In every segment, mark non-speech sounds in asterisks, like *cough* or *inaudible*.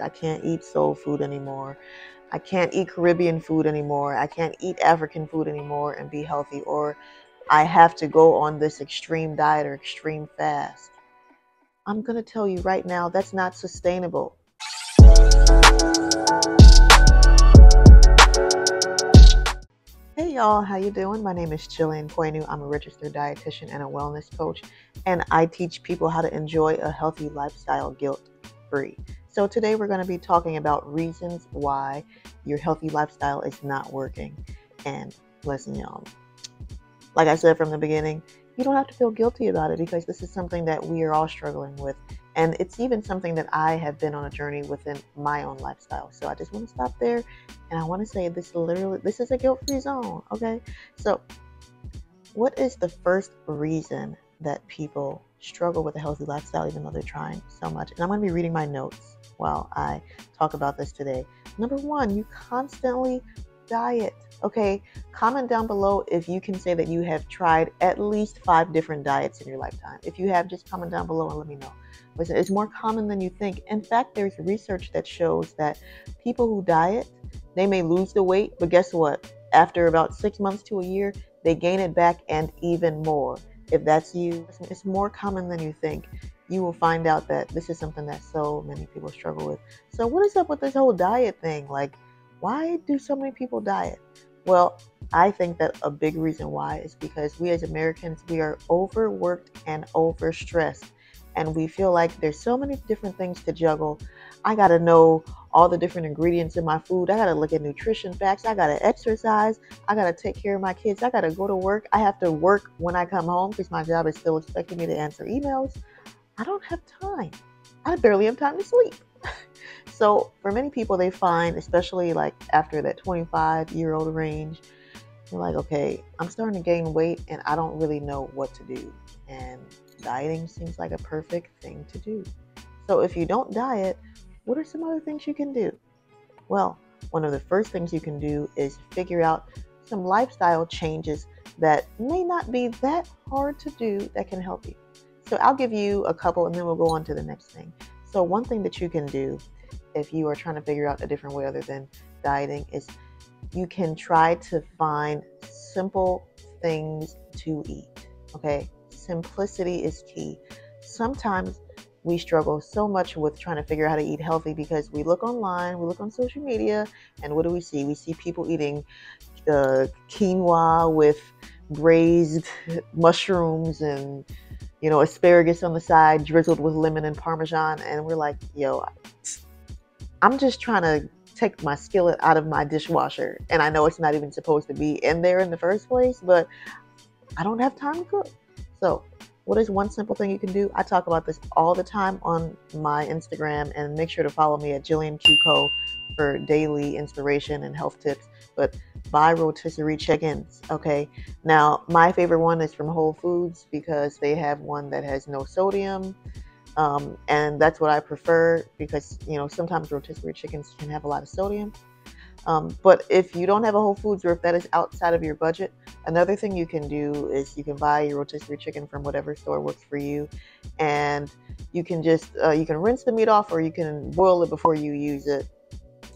I can't eat soul food anymore. I can't eat Caribbean food anymore. I can't eat African food anymore and be healthy. Or I have to go on this extreme diet or extreme fast. I'm going to tell you right now that's not sustainable. Hey y'all, how you doing? My name is Jillian Poinu. I'm a registered dietitian and a wellness coach, and I teach people how to enjoy a healthy lifestyle guilt-free. So today we're going to be talking about reasons why your healthy lifestyle is not working. And listen, y'all, like I said from the beginning, you don't have to feel guilty about it because this is something that we are all struggling with. And it's even something that I have been on a journey within my own lifestyle. So I just want to stop there and I want to say this literally this is a guilt-free zone, okay? So what is the first reason that people struggle with a healthy lifestyle even though they're trying so much? And I'm going to be reading my notes while I talk about this today. Number one, you constantly diet. Okay, comment down below if you can say that you have tried at least five different diets in your lifetime. If you have, just comment down below and let me know. Listen, it's more common than you think. In fact, there's research that shows that people who diet, they may lose the weight, but guess what? After about six months to a year, they gain it back and even more. If that's you, it's more common than you think you will find out that this is something that so many people struggle with. So, what is up with this whole diet thing? Like, why do so many people diet? Well, I think that a big reason why is because we as Americans, we are overworked and overstressed. And we feel like there's so many different things to juggle. I got to know all the different ingredients in my food. I got to look at nutrition facts. I got to exercise. I got to take care of my kids. I got to go to work. I have to work when I come home because my job is still expecting me to answer emails. I don't have time. I barely have time to sleep. *laughs* so for many people, they find, especially like after that 25 year old range, they're like, okay, I'm starting to gain weight and I don't really know what to do. And dieting seems like a perfect thing to do. So if you don't diet, what are some other things you can do? Well, one of the first things you can do is figure out some lifestyle changes that may not be that hard to do that can help you. So I'll give you a couple and then we'll go on to the next thing. So, one thing that you can do if you are trying to figure out a different way other than dieting is you can try to find simple things to eat. Okay, simplicity is key. Sometimes we struggle so much with trying to figure out how to eat healthy because we look online, we look on social media, and what do we see? We see people eating uh, quinoa with braised *laughs* mushrooms and you know, asparagus on the side, drizzled with lemon and parmesan. And we're like, yo, I'm just trying to take my skillet out of my dishwasher. And I know it's not even supposed to be in there in the first place, but I don't have time to cook. So, what is one simple thing you can do? I talk about this all the time on my Instagram, and make sure to follow me at Jillian Q Co for daily inspiration and health tips. But buy rotisserie chickens. Okay. Now, my favorite one is from Whole Foods because they have one that has no sodium. Um, and that's what I prefer because, you know, sometimes rotisserie chickens can have a lot of sodium. Um, but if you don't have a Whole Foods or if that is outside of your budget, another thing you can do is you can buy your rotisserie chicken from whatever store works for you, and you can just uh, you can rinse the meat off or you can boil it before you use it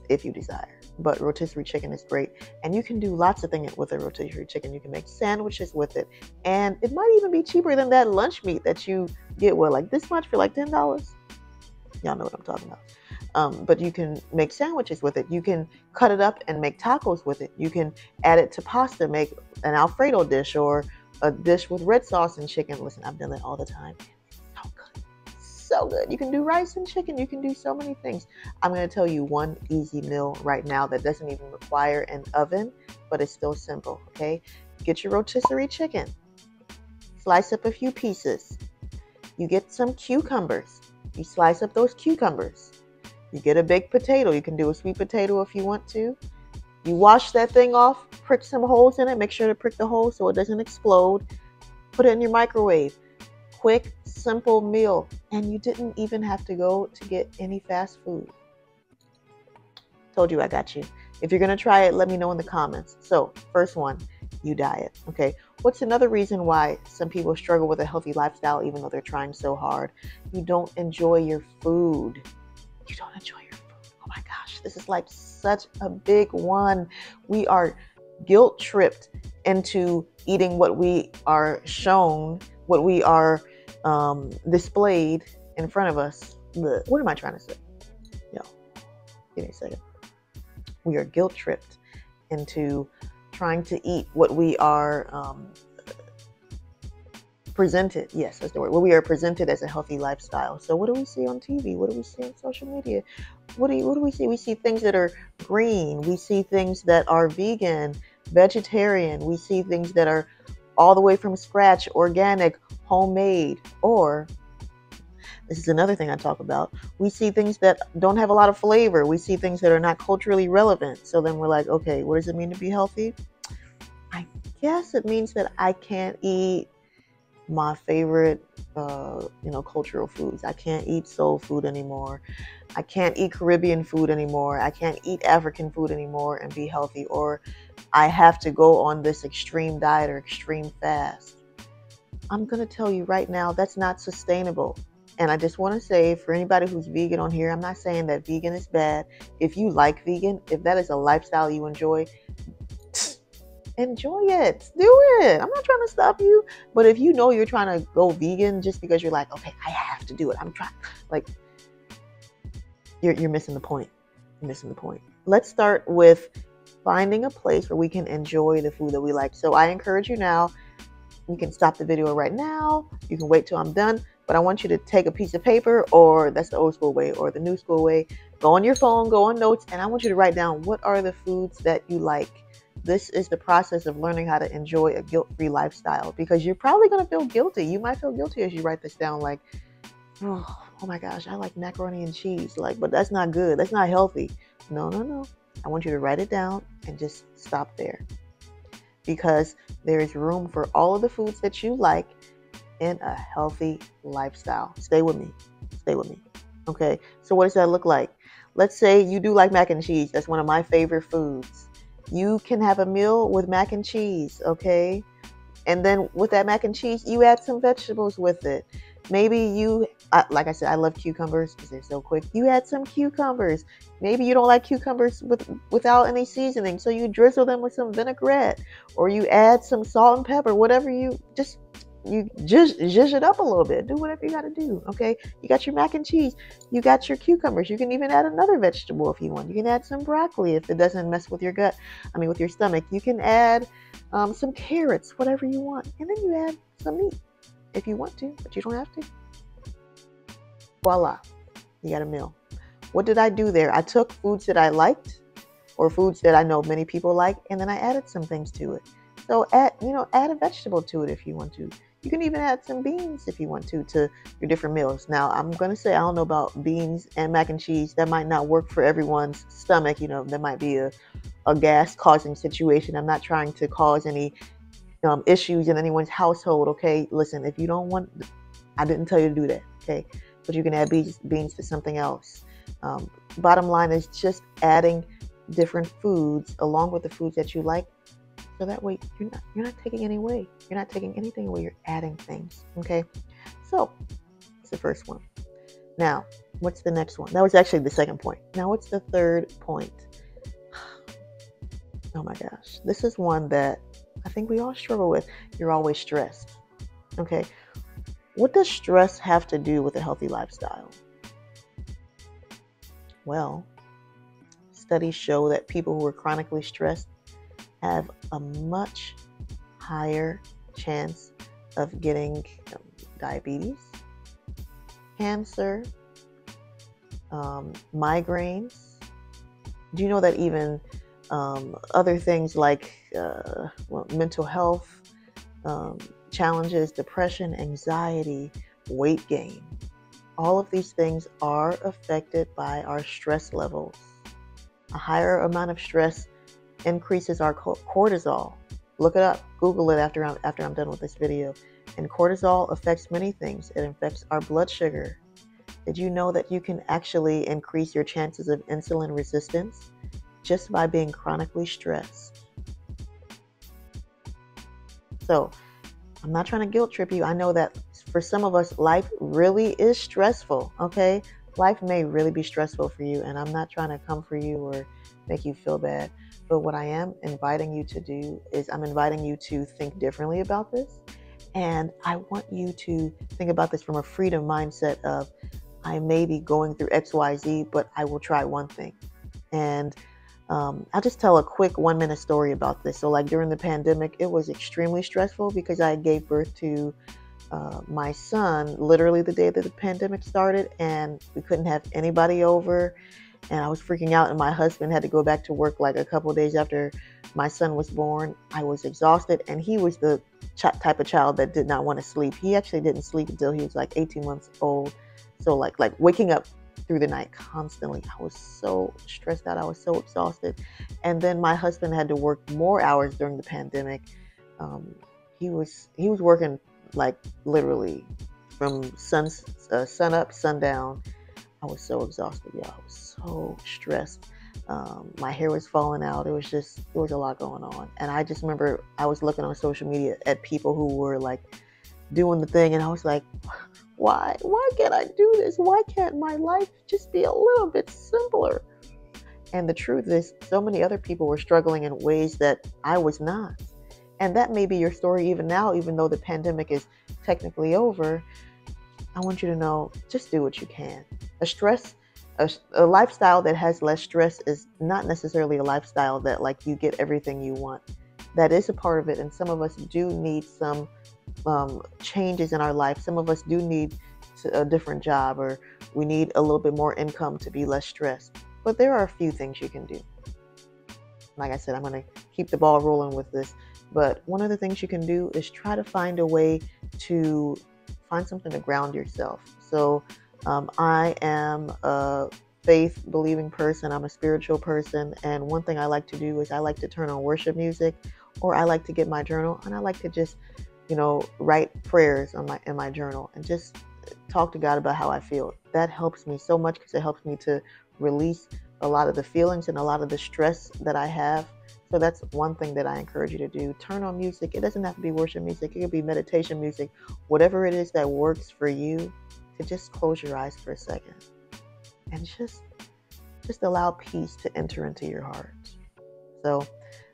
if you desire but rotisserie chicken is great. And you can do lots of things with a rotisserie chicken. You can make sandwiches with it. And it might even be cheaper than that lunch meat that you get, well, like this much for like $10. Y'all know what I'm talking about. Um, but you can make sandwiches with it. You can cut it up and make tacos with it. You can add it to pasta, make an Alfredo dish or a dish with red sauce and chicken. Listen, I've done that all the time good. You can do rice and chicken. You can do so many things. I'm going to tell you one easy meal right now that doesn't even require an oven, but it's still simple. Okay. Get your rotisserie chicken, slice up a few pieces. You get some cucumbers. You slice up those cucumbers. You get a baked potato. You can do a sweet potato if you want to. You wash that thing off, prick some holes in it. Make sure to prick the holes so it doesn't explode. Put it in your microwave quick, simple meal. And you didn't even have to go to get any fast food. Told you I got you. If you're going to try it, let me know in the comments. So, first one, you diet. Okay. What's another reason why some people struggle with a healthy lifestyle even though they're trying so hard? You don't enjoy your food. You don't enjoy your food Oh my gosh, this is like such a big one. We are guilt tripped into eating what we are shown, what we are um, displayed in front of us. What am I trying to say? Yo, give me a second. We are guilt tripped into trying to eat what we are um, presented. Yes, that's the word. What we are presented as a healthy lifestyle. So, what do we see on TV? What do we see on social media? What do you, what do we see? We see things that are green. We see things that are vegan, vegetarian. We see things that are all the way from scratch, organic, homemade, or this is another thing I talk about. We see things that don't have a lot of flavor. We see things that are not culturally relevant. So then we're like, okay, what does it mean to be healthy? I guess it means that I can't eat my favorite, uh, you know, cultural foods. I can't eat soul food anymore. I can't eat Caribbean food anymore. I can't eat African food anymore and be healthy. Or I have to go on this extreme diet or extreme fast. I'm going to tell you right now that's not sustainable. And I just want to say for anybody who's vegan on here, I'm not saying that vegan is bad. If you like vegan, if that is a lifestyle you enjoy, *sniffs* enjoy it. Do it. I'm not trying to stop you. But if you know you're trying to go vegan just because you're like, okay, I have to do it. I'm trying like you're you're missing the point. You're missing the point. Let's start with finding a place where we can enjoy the food that we like. So I encourage you now, you can stop the video right now. You can wait till I'm done. But I want you to take a piece of paper, or that's the old school way, or the new school way. Go on your phone, go on notes, and I want you to write down what are the foods that you like. This is the process of learning how to enjoy a guilt free lifestyle because you're probably going to feel guilty. You might feel guilty as you write this down, like, oh, oh my gosh, I like macaroni and cheese. Like, but that's not good. That's not healthy. No, no, no. I want you to write it down and just stop there because there is room for all of the foods that you like in a healthy lifestyle. Stay with me. Stay with me. Okay. So, what does that look like? Let's say you do like mac and cheese. That's one of my favorite foods. You can have a meal with mac and cheese. Okay. And then with that mac and cheese, you add some vegetables with it. Maybe you, like I said, I love cucumbers because they're so quick. You add some cucumbers. Maybe you don't like cucumbers with without any seasoning, so you drizzle them with some vinaigrette, or you add some salt and pepper. Whatever you just you just zhuzh it up a little bit. Do whatever you got to do. Okay. You got your mac and cheese. You got your cucumbers. You can even add another vegetable if you want. You can add some broccoli if it doesn't mess with your gut. I mean, with your stomach. You can add um, some carrots, whatever you want, and then you add some meat if you want to, but you don't have to. Voila, you got a meal. What did I do there? I took foods that I liked or foods that I know many people like, and then I added some things to it. So add, you know, add a vegetable to it if you want to. You can even add some beans if you want to to your different meals. Now, I'm going to say I don't know about beans and mac and cheese. That might not work for everyone's stomach. You know, there might be a, a gas causing situation. I'm not trying to cause any um, issues in anyone's household. Okay, listen, if you don't want, I didn't tell you to do that. Okay, but you can add beans, beans to something else. Um, bottom line is just adding different foods along with the foods that you like so that way you're not you're not taking any away. You're not taking anything away. You're adding things. Okay. So it's the first one. Now, what's the next one? That was actually the second point. Now, what's the third point? Oh my gosh. This is one that I think we all struggle with. You're always stressed. Okay. What does stress have to do with a healthy lifestyle? Well, studies show that people who are chronically stressed have a much higher chance of getting um, diabetes, cancer, um, migraines. Do you know that even um, other things like uh, well, mental health um, challenges, depression, anxiety, weight gain, all of these things are affected by our stress levels. A higher amount of stress increases our cortisol. Look it up, Google it after I'm, after I'm done with this video. And cortisol affects many things. It affects our blood sugar. Did you know that you can actually increase your chances of insulin resistance just by being chronically stressed? So, I'm not trying to guilt trip you. I know that for some of us, life really is stressful, okay? life may really be stressful for you, and I'm not trying to come for you or make you feel bad. But what I am inviting you to do is I'm inviting you to think differently about this. And I want you to think about this from a freedom mindset of I may be going through XYZ, but I will try one thing. And um, I'll just tell a quick one minute story about this. So, like during the pandemic, it was extremely stressful because I gave birth to uh, my son literally the day that the pandemic started, and we couldn't have anybody over. And I was freaking out, and my husband had to go back to work like a couple days after my son was born. I was exhausted, and he was the ch- type of child that did not want to sleep. He actually didn't sleep until he was like 18 months old. So, like, like waking up through the night constantly. I was so stressed out. I was so exhausted. And then my husband had to work more hours during the pandemic. Um, he was he was working like literally from sun uh, sun up sundown. I was so exhausted, y'all. I was so stressed. Um, my hair was falling out. It was just there was a lot going on, and I just remember I was looking on social media at people who were like doing the thing, and I was like, why? Why can't I do this? Why can't my life just be a little bit simpler? And the truth is, so many other people were struggling in ways that I was not. And that may be your story even now, even though the pandemic is technically over. I want you to know just do what you can. A stress, a, a lifestyle that has less stress is not necessarily a lifestyle that, like, you get everything you want. That is a part of it. And some of us do need some um, changes in our life. Some of us do need a different job or we need a little bit more income to be less stressed. But there are a few things you can do. Like I said, I'm going to keep the ball rolling with this. But one of the things you can do is try to find a way to find something to ground yourself. So um, I am a faith believing person, I'm a spiritual person. And one thing I like to do is I like to turn on worship music or I like to get my journal and I like to just you know, write prayers on my in my journal and just talk to God about how I feel. That helps me so much because it helps me to release a lot of the feelings and a lot of the stress that I have. So that's one thing that I encourage you to do. Turn on music. It doesn't have to be worship music. It could be meditation music. Whatever it is that works for you, to just close your eyes for a second and just just allow peace to enter into your heart. So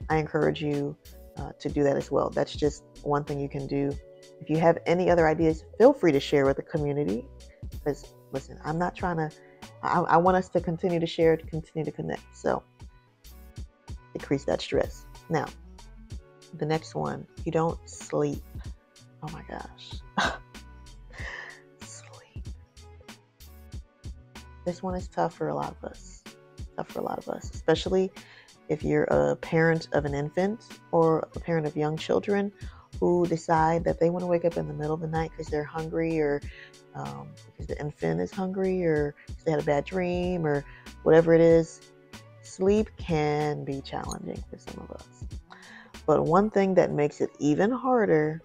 I encourage you uh, to do that as well. That's just one thing you can do. If you have any other ideas, feel free to share with the community. Because listen, I'm not trying to. I, I want us to continue to share, to continue to connect. So decrease that stress. Now, the next one, you don't sleep. Oh my gosh. *laughs* sleep. This one is tough for a lot of us. Tough for a lot of us, especially if you're a parent of an infant or a parent of young children who decide that they want to wake up in the middle of the night because they're hungry or um, because the infant is hungry or they had a bad dream or whatever it is, sleep can be challenging for some of us. But one thing that makes it even harder,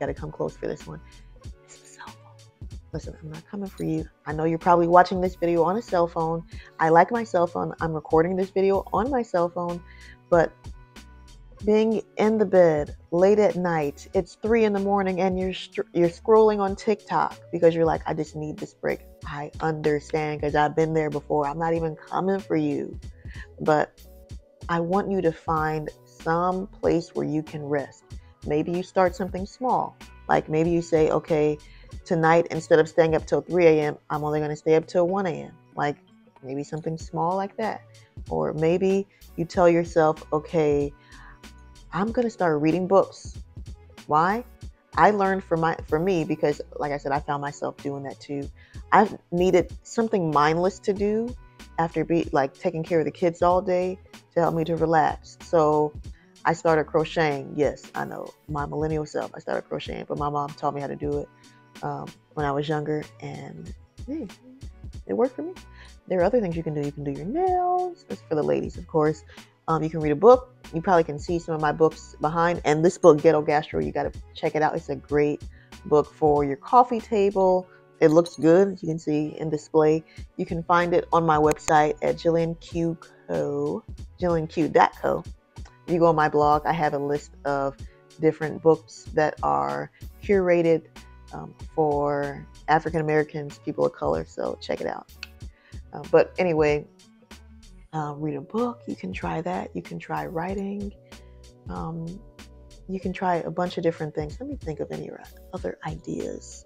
got to come close for this one, listen, I'm not coming for you. I know you're probably watching this video on a cell phone. I like my cell phone. I'm recording this video on my cell phone, but being in the bed late at night, it's three in the morning, and you're you're scrolling on TikTok because you're like, I just need this break. I understand because I've been there before. I'm not even coming for you, but I want you to find some place where you can rest. Maybe you start something small, like maybe you say, okay, tonight instead of staying up till 3 a.m i'm only going to stay up till 1 a.m like maybe something small like that. Or maybe you tell yourself okay i'm going to start reading books. Why? I learned for my for me because like i said i found myself doing that too. I needed something mindless to do after be like taking care of the kids all day to help me to relax. So i started crocheting. Yes i know my millennial self i started crocheting but my mom taught me how to do it um, when I was younger, and hey, it worked for me. There are other things you can do. You can do your nails. That's for the ladies, of course. Um, you can read a book. You probably can see some of my books behind. And this book, Ghetto Gastro, you got to check it out. It's a great book for your coffee table. It looks good, as you can see in display. You can find it on my website at jillianq.co, jillianq.co. If you go on my blog, I have a list of different books that are curated um, for African Americans, people of color. So check it out. Uh, but anyway, uh, read a book. You can try that. You can try writing. Um, you can try a bunch of different things. Let me think of any other ideas.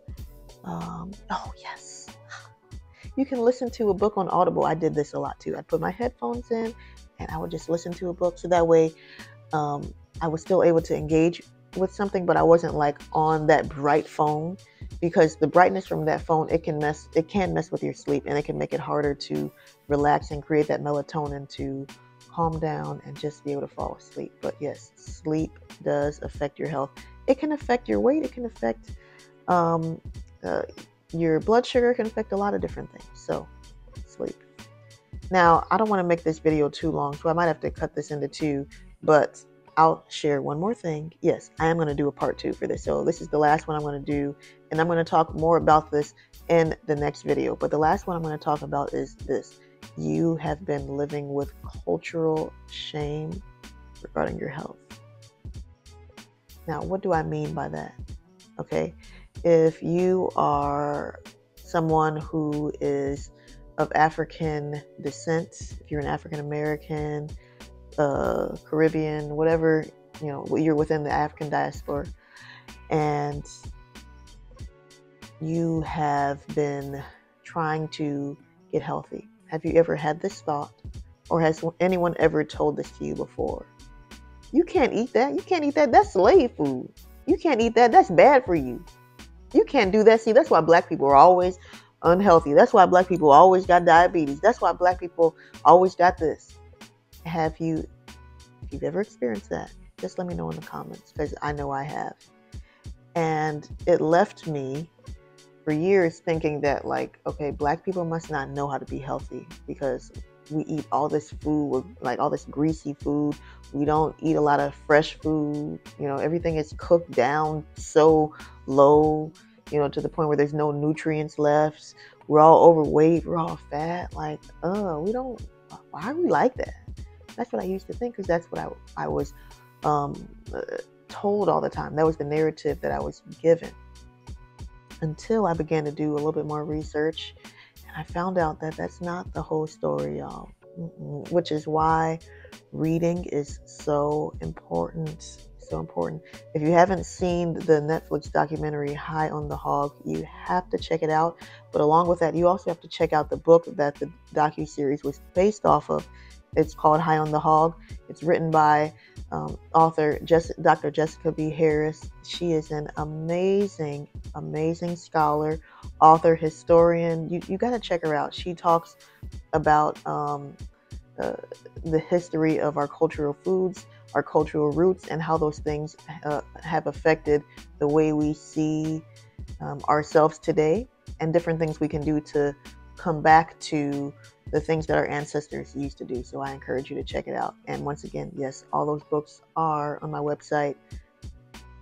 Um, oh, yes. You can listen to a book on Audible. I did this a lot too. I put my headphones in and I would just listen to a book. So that way um, I was still able to engage with something, but I wasn't like on that bright phone because the brightness from that phone it can mess it can mess with your sleep and it can make it harder to relax and create that melatonin to calm down and just be able to fall asleep. But yes, sleep does affect your health. It can affect your weight. It can affect um, uh, your blood sugar. Can affect a lot of different things. So sleep. Now I don't want to make this video too long, so I might have to cut this into two. But I'll share one more thing. Yes, I am going to do a part two for this. So this is the last one I'm going to do, and I'm going to talk more about this in the next video. But the last one I'm going to talk about is this. You have been living with cultural shame regarding your health. Now, what do I mean by that? Okay, if you are someone who is of African descent, if you're an African American, uh, Caribbean, whatever, you know, you're within the African diaspora, and you have been trying to get healthy. Have you ever had this thought? Or has anyone ever told this to you before? You can't eat that. You can't eat that. That's slave food. You can't eat that. That's bad for you. You can't do that. See, that's why black people are always unhealthy. That's why black people always got diabetes. That's why black people always got this have you, if you've ever experienced that, just let me know in the comments because I know I have. And it left me for years thinking that, like, okay, black people must not know how to be healthy because we eat all this food, like all this greasy food. We don't eat a lot of fresh food. You know, everything is cooked down so low, you know, to the point where there's no nutrients left. We're all overweight. We're all fat. Like, uh, we don't, why are we like that? That's what I used to think because that's what I, I was um, uh, told all the time. That was the narrative that I was given until I began to do a little bit more research. And I found out that that's not the whole story, y'all, which is why reading is so important. So important. If you haven't seen the Netflix documentary High on the Hog, you have to check it out. But along with that, you also have to check out the book that the docu series was based off of. It's called High on the Hog. It's written by um, author Jess- Dr. Jessica B. Harris. She is an amazing, amazing scholar, author, historian. You, you got to check her out. She talks about um, uh, the history of our cultural foods, our cultural roots, and how those things uh, have affected the way we see um, ourselves today, and different things we can do to come back to the things that our ancestors used to do. So I encourage you to check it out. And once again, yes, all those books are on my website.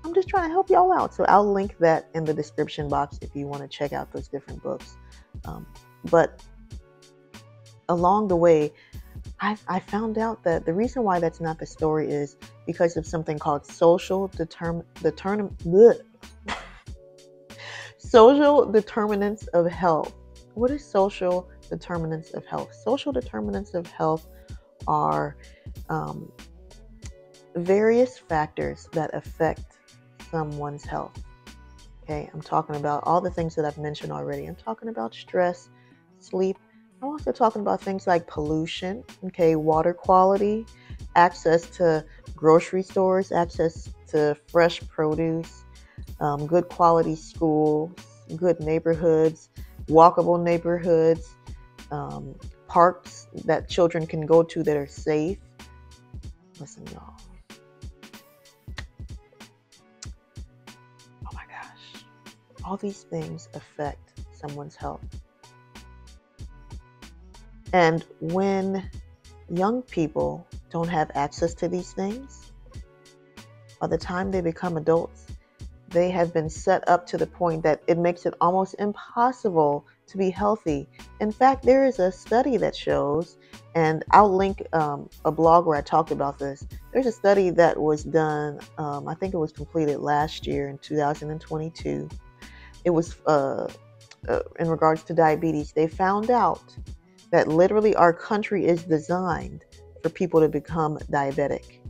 I'm just trying to help y'all out. So I'll link that in the description box if you want to check out those different books. Um, but along the way, I, I found out that the reason why that's not the story is because of something called social determin *laughs* social determinants of health. What is social determinants of health. Social determinants of health are um, various factors that affect someone's health. Okay, I'm talking about all the things that I've mentioned already. I'm talking about stress, sleep. I'm also talking about things like pollution, okay, water quality, access to grocery stores, access to fresh produce, um, good quality schools, good neighborhoods, walkable neighborhoods, um, parks that children can go to that are safe. Listen, y'all. Oh my gosh. All these things affect someone's health. And when young people don't have access to these things, by the time they become adults, they have been set up to the point that it makes it almost impossible to be healthy. In fact, there is a study that shows, and I'll link um, a blog where I talked about this. There's a study that was done, um, I think it was completed last year in 2022, it was uh, uh, in regards to diabetes. They found out that literally our country is designed for people to become diabetic.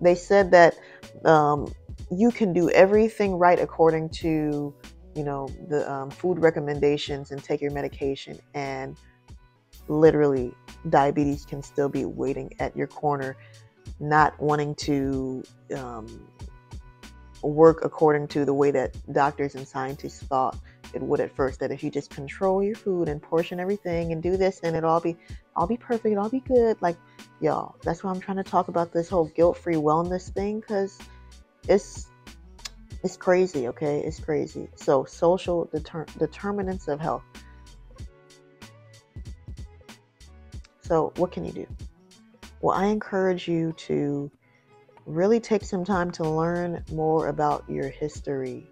They said that um, you can do everything right according to, you know, the um, food recommendations and take your medication, and literally diabetes can still be waiting at your corner, not wanting to um, work according to the way that doctors and scientists thought it would at first that if you just control your food and portion everything and do this and it'll all be all be perfect all be good. Like y'all that's why i'm trying to talk about this whole guilt-free wellness thing because it's it's crazy okay? It's crazy. So social deter- determinants of health. So what can you do? Well i encourage you to really take some time to learn more about your history.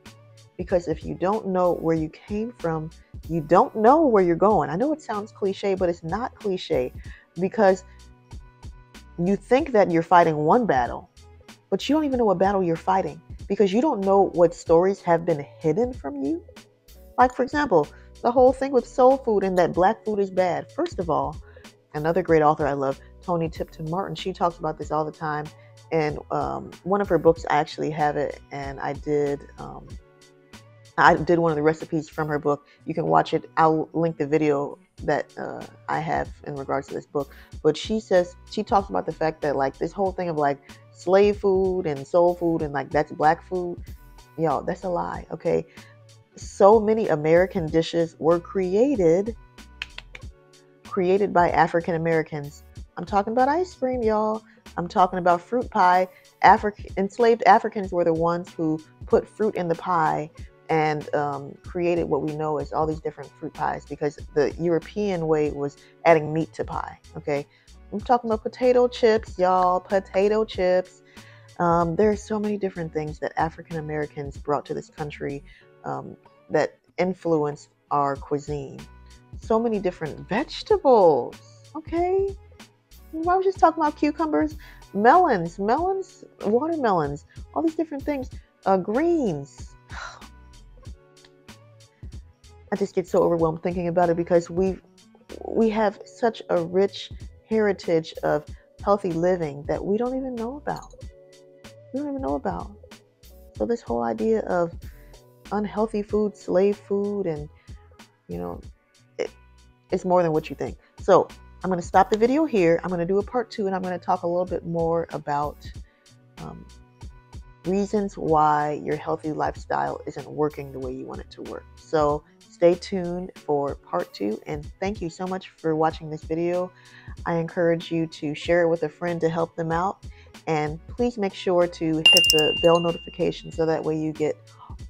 Because if you don't know where you came from, you don't know where you're going. I know it sounds cliche, but it's not cliche. Because you think that you're fighting one battle, but you don't even know what battle you're fighting because you don't know what stories have been hidden from you. Like, for example, the whole thing with soul food and that black food is bad. First of all, another great author I love, Toni Tipton Martin, she talks about this all the time. And um, one of her books, I actually have it, and I did. Um, I did one of the recipes from her book. You can watch it. I'll link the video that uh, I have in regards to this book. But she says she talks about the fact that like this whole thing of like slave food and soul food and like that's black food. Yo, that's a lie. Okay, so many American dishes were created created by African Americans. I'm talking about ice cream, y'all. I'm talking about fruit pie. African enslaved Africans were the ones who put fruit in the pie and um, created what we know as all these different fruit pies because the European way was adding meat to pie. Okay, I'm talking about potato chips, y'all, potato chips. Um, there are so many different things that African Americans brought to this country um, that influenced our cuisine. So many different vegetables. Okay, I was just talking about cucumbers, melons, melons, watermelons, all these different things, uh, greens I just get so overwhelmed thinking about it because we we have such a rich heritage of healthy living that we don't even know about. We don't even know about. So this whole idea of unhealthy food, slave food, and you know, it, it's more than what you think. So I'm going to stop the video here. I'm going to do a part two, and I'm going to talk a little bit more about um, reasons why your healthy lifestyle isn't working the way you want it to work. So stay tuned for part two and thank you so much for watching this video. I encourage you to share it with a friend to help them out and please make sure to hit the bell notification so that way you get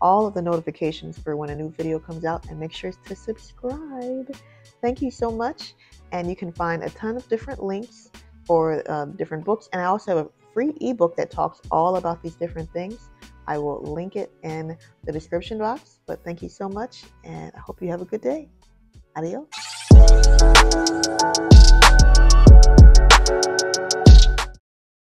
all of the notifications for when a new video comes out and make sure to subscribe. Thank you so much and you can find a ton of different links for uh, different books and I also have a free ebook that talks all about these different things I will link it in the description box. But thank you so much, and I hope you have a good day. Adios.